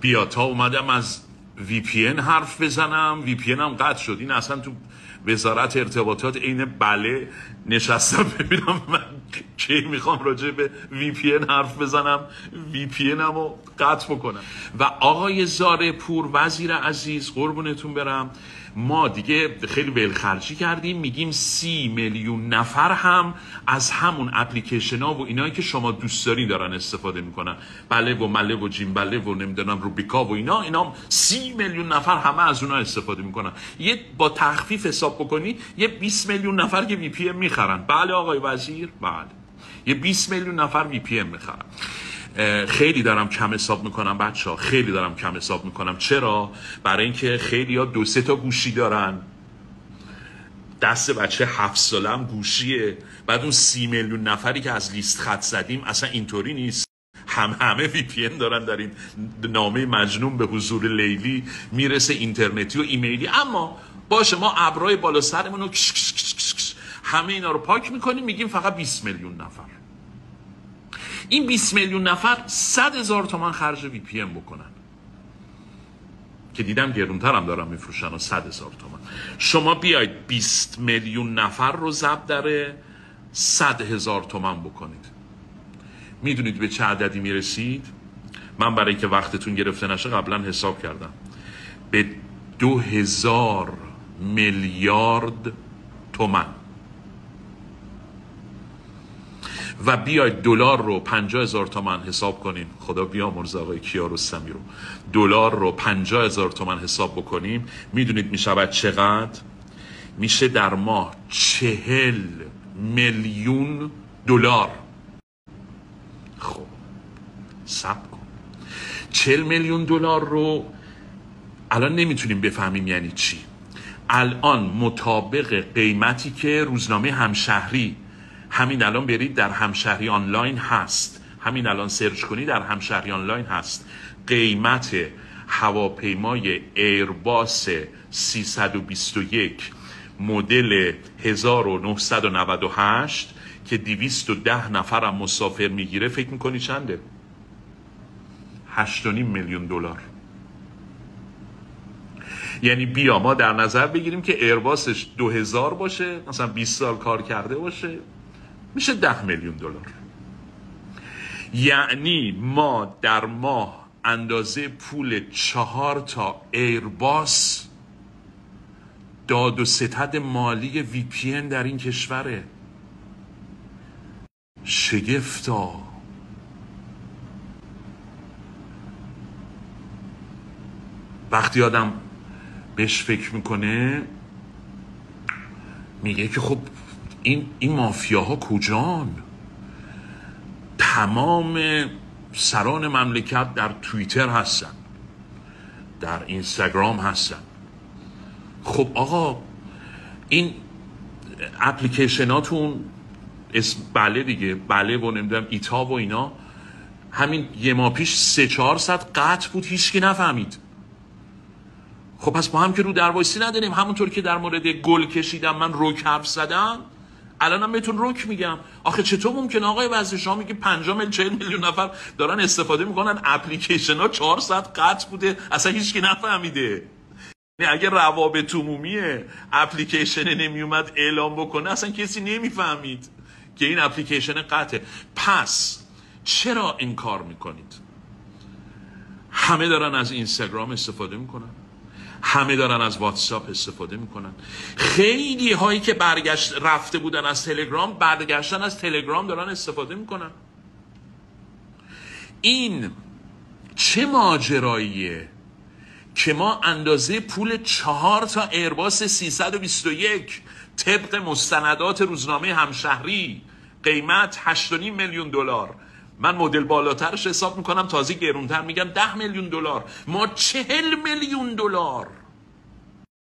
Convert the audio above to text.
بیا تا اومدم از VPN حرف بزنم. VPN هم قطع شد. این اصلا تو وزارت ارتباطات عین بله نشستم ببینم من کی می‌خوام راجع به VPN حرف بزنم VPN رو قطع بکنم. و آقای زارع پور وزیر عزیز قربونتون برم. ما دیگه خیلی ولخرجی کردیم میگیم سی میلیون نفر هم از همون اپلیکیشن ها و اینایی که شما دوست داری دارن استفاده می‌کنن. بله و مله و جیم بله و نمی‌دونم روبیکا و اینا اینا سی میلیون نفر همه از اونها استفاده می‌کنن. یه با تخفیف حساب بکنی یه 20 میلیون نفر که VPN می‌خرن. بله آقای وزیر؟ بله. یه 20 میلیون نفر VPN می‌خرن. خیلی دارم کم حساب می‌کنم بچه خیلی دارم کم حساب می‌کنم. چرا؟ برای اینکه خیلی ها دو سه تا گوشی دارن. دست بچه هفت ساله هم گوشیه. بعد اون سی میلیون نفری که از لیست خط زدیم اصلا اینطوری نیست. هم همه VPN دارن در این نامه مجنون به حضور لیلی می‌رسه اینترنتی و ایمیلی. اما باشه ما ابرای بالا سرمون رو همه اینا رو پاک می‌کنیم میگیم فقط 20 میلیون نفر. این 20 میلیون نفر 100 هزار تومن خرج VPN بکنن. که دیدم گرونتر هم دارم میفروشن و 100 هزار تومن شما بیاید 20 میلیون نفر رو ضبط داره 100 هزار تومن بکنید. می‌دونید به چه عددی می‌رسید؟ من برای که وقتتون گرفته نشه قبلا حساب کردم. به دو هزار میلیارد تومن. و بیاید دلار رو 50 هزار تومن حساب کنیم. خدا بیامرز آقای کیارستمی رو دلار رو 50 هزار تومن حساب بکنیم. می‌دونید می‌شود چقدر؟ میشه در ماه چهل میلیون دلار. خب سب کن. چهل میلیون دلار رو الان نمی‌تونیم بفهمیم یعنی چی. الان مطابق قیمتی که روزنامه همشهری همین الان برید در همشهری آنلاین هست. همین الان سرچ کنید در همشهری آنلاین هست. قیمت هواپیمای ایرباس 321 مدل 1998 که 210 نفر هم مسافر می‌گیره فکر می‌کنی چنده؟ 8.5 میلیون دلار. یعنی بیا ما در نظر بگیریم که ایرباسش 2000 باشه مثلا 20 سال کار کرده باشه میشه ده میلیون دلار. یعنی ما در ماه اندازه پول چهار تا ایرباس داد و ستد مالی وی پی در این کشوره. شگفتا. وقتی آدم بهش فکر می‌کنه میگه که خب این, این مافیاها کجان؟ تمام سران مملکت در توییتر هستن در اینستاگرام هستن. خب آقا این اپلیکیشناتون اسم بله دیگه بله و نمی‌دونم ایتا و اینا همین یه ماه پیش سه چهار ساعت قطع بود هیچکی نفهمید. خب پس ما هم که رو وایسی نداریم. همونطور که در مورد گل کشیدم من رو حرف زدم الانم بهتون رک میگم. آخه چطور ممکن آقای وزیر شما میگی 5 میلیون 40 میلیون نفر دارن استفاده می‌کنن. اپلیکیشن ها 400 قطع بوده. اصلا هیچکی نفهمیده. یعنی اگه روابط عمومی اپلیکیشن نمیومد اعلام بکنه اصلا کسی نمی‌فهمید که این اپلیکیشن قطعه. پس چرا این کار می‌کنید؟ همه دارن از اینستاگرام استفاده می‌کنن. همه دارن از واتساپ استفاده می‌کنن. خیلی هایی که برگشت رفته بودن از تلگرام برگشتن از تلگرام دارن استفاده می‌کنن. این چه ماجراییه که ما اندازه پول چهار تا ایرباس 321 طبق مستندات روزنامه همشهری قیمت 8.5 میلیون دلار من مدل بالاترش حساب می‌کنم تازه گرونتر میگن ده میلیون دلار. ما چهل میلیون دلار.